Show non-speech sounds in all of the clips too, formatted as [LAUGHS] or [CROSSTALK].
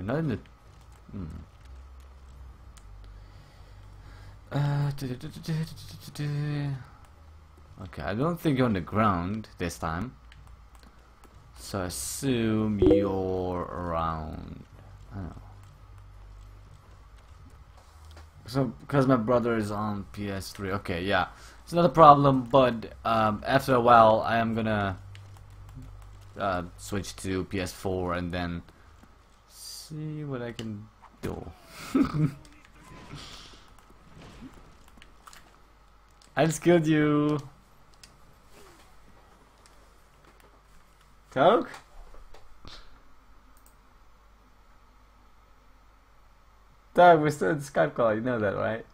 You're not in the. Hmm. Uh, okay, I don't think you're on the ground this time. So I assume you're around. I don't know. So, because my brother is on PS3. Okay, yeah. It's not a problem, but um, after a while, I am gonna uh, switch to PS4 and then see what I can do. [LAUGHS] I just killed you. Coke? Doug, we're still in Skype call, you know that, right?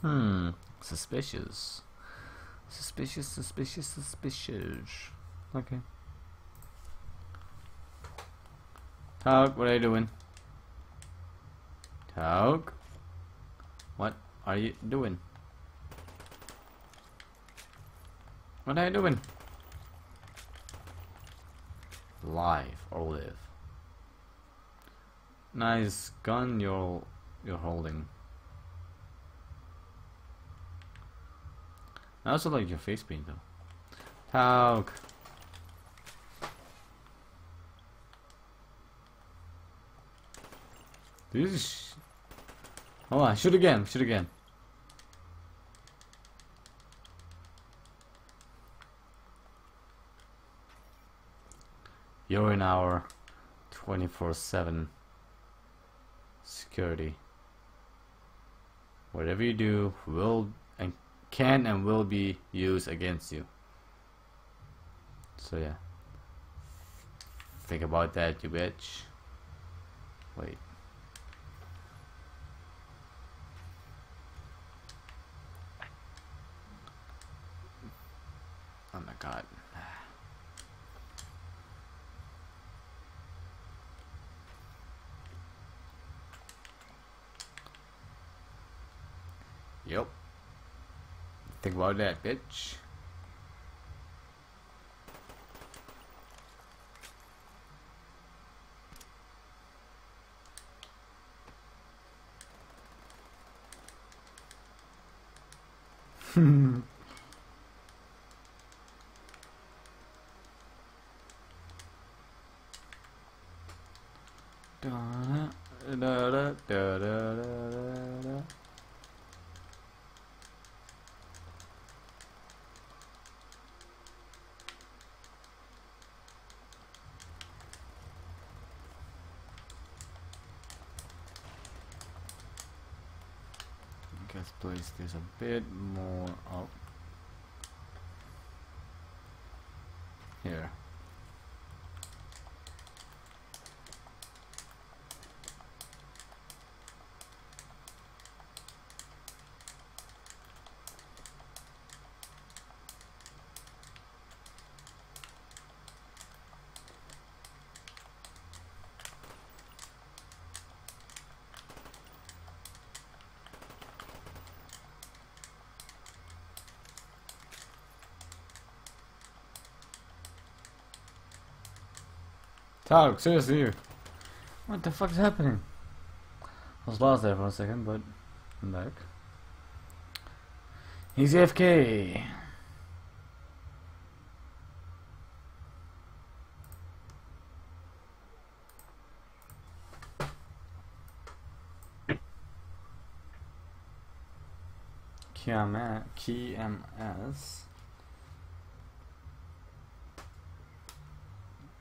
Hmm, suspicious. Suspicious, suspicious, suspicious. Okay. Tauk, what are you doing? Tauk? What are you doing? What are you doing? Live or live? Nice gun you're you're holding. I also like your face paint though. Tauk. This is. Hold on, shoot again, shoot again. You're in our 24 7 security. Whatever you do will and can and will be used against you. So yeah. Think about that, you bitch. Wait. Oh my god. [SIGHS] Yep. Think about that, bitch. Hmm. [LAUGHS] Let's place this a bit more up here. Tauk, seriously. What the fuck is happening? I was lost there for a second, but I'm back. He's AFK. KMS.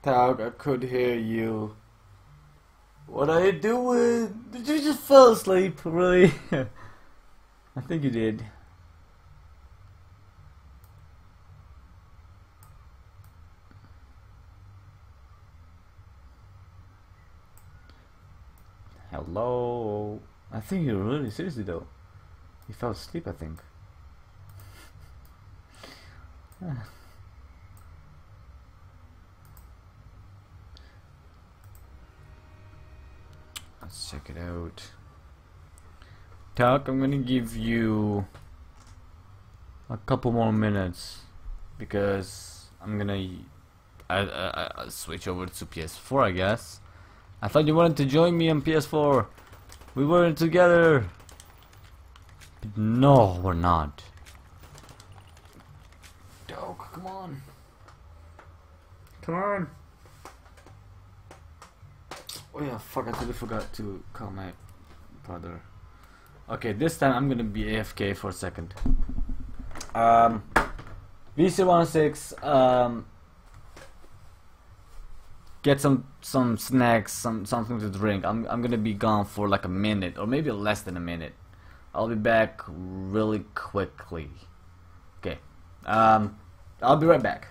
I could hear you. What are you doing? Did you just fall asleep? Really? [LAUGHS] I think you did. Hello? I think you're really seriously though. You fell asleep, I think. [LAUGHS] Ah. Let's check it out. Tauk, I'm gonna give you a couple more minutes because I'm gonna I, I, I switch over to PS4 I guess. I thought you wanted to join me on PS4. We weren't together. But no, we're not. Dog, come on. Come on. Oh yeah, fuck, I totally forgot to call my brother. Okay, this time I'm gonna be AFK for a second. Um, VC16, um, get some some snacks, some something to drink. I'm I'm gonna be gone for like a minute or maybe less than a minute. I'll be back really quickly. Okay, um, I'll be right back.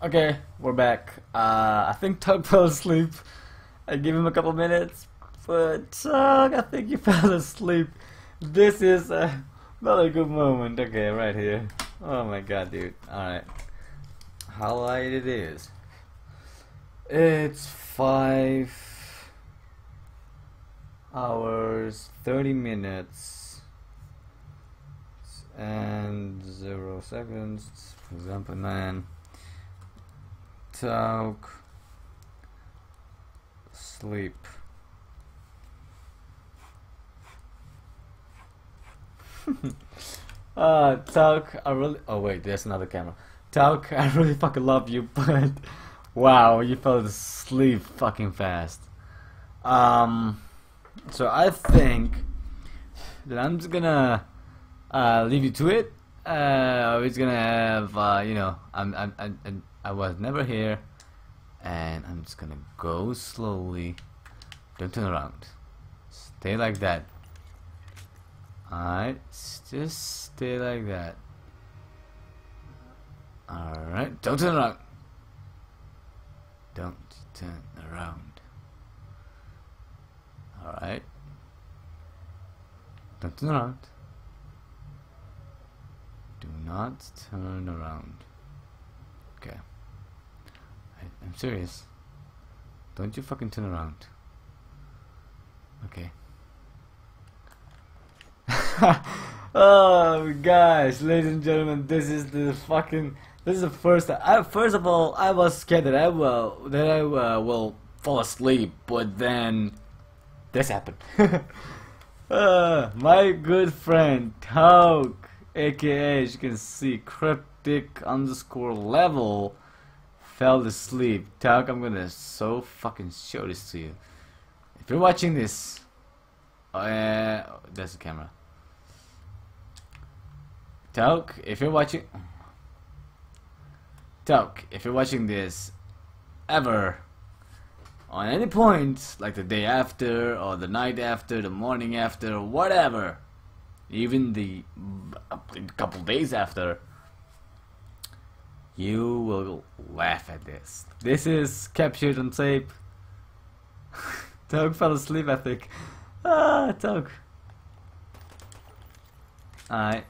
Okay, we're back. Uh, I think Tauk [LAUGHS] fell asleep. I gave him a couple minutes, but Tauk, I think you [LAUGHS] fell asleep. This is not a good moment. Okay, right here. Oh my god, dude. Alright. How light it is. It's 5 hours, 30 minutes, and 0 seconds. For example, 9. Tauk. Sleep. [LAUGHS] uh, Tauk, I really. Oh, wait, there's another camera. Tauk, [LAUGHS] I really fucking love you, but. Wow, you fell asleep fucking fast. Um. So I think that I'm just gonna uh, leave you to it. Uh, we're gonna have, uh, you know, I'm, I'm, I'm, I was never here, and I'm just gonna go slowly. Don't turn around. Stay like that. Alright, just stay like that. Alright, don't turn around. Don't turn around. Alright. Don't turn around. Do not turn around. I'm serious. Don't you fucking turn around. Okay. [LAUGHS] oh, guys, ladies and gentlemen, this is the fucking. This is the first. I, first of all, I was scared that I will that I uh, will fall asleep, but then this happened. [LAUGHS] uh, my good friend Tauk, aka as you can see, cryptic underscore level, fell asleep. Tauk, I'm gonna so fucking show this to you. If you're watching this, uh, there's the camera. Tauk, if you're watching, Tauk, if you're watching this, ever, on any point, like the day after, or the night after, the morning after, whatever, even the couple days after, you will laugh at this. This is captured on tape. [LAUGHS] Tauk fell asleep, I think. Ah, Tauk. Alright.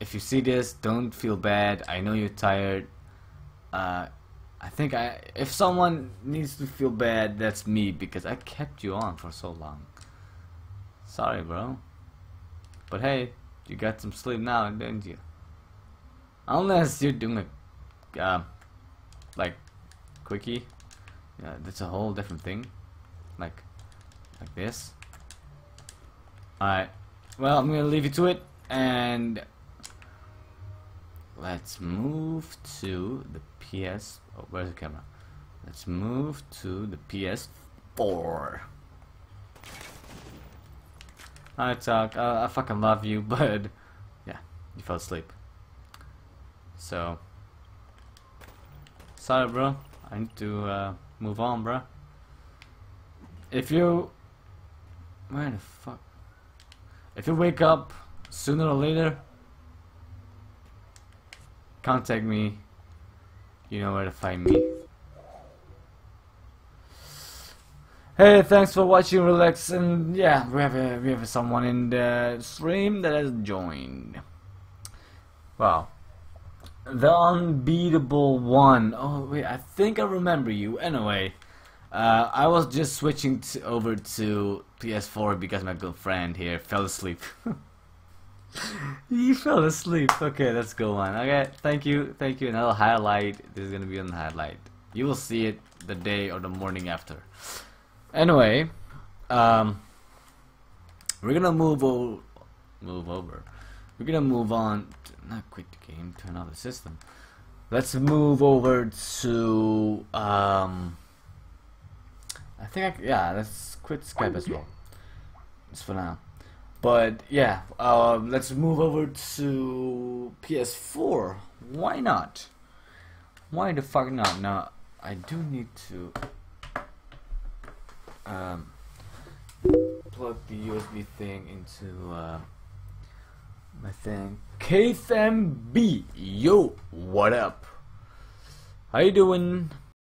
If you see this, don't feel bad. I know you're tired. Uh, I think I, if someone needs to feel bad, that's me because I kept you on for so long. Sorry, bro. But hey, you got some sleep now, didn't you? Unless you're doing a, uh, like, quickie. Yeah, that's a whole different thing. Like, like this. Alright. Well, I'm gonna leave you to it, and let's move to the PS. Oh, where's the camera? Let's move to the PS4. Alright, Tauk. Uh, I fucking love you, [LAUGHS] but yeah, you fell asleep. So, sorry, bro. I need to uh, move on, bro. If you, where the fuck? If you wake up sooner or later, contact me. You know where to find me. Hey, thanks for watching, relax, and yeah, we have we have someone in the stream that has joined. Wow, the unbeatable one. Oh wait, I think I remember you. Anyway, uh, I was just switching over to PS4 because my good friend here fell asleep. [LAUGHS] he fell asleep. Okay, let's go on. Okay, thank you, thank you. Another highlight. This is gonna be on the highlight. You will see it the day or the morning after. Anyway, um, we're gonna move over. Move over. We're gonna move on. To, not quit the game. Turn off the system. Let's move over to. Um, I think I, yeah. Let's quit Skype as well. Just for now. But yeah, um, let's move over to PS4. Why not? Why the fuck not? Now, I do need to um, plug the USB thing into uh, my thing. KFMB, yo, what up? How you doing?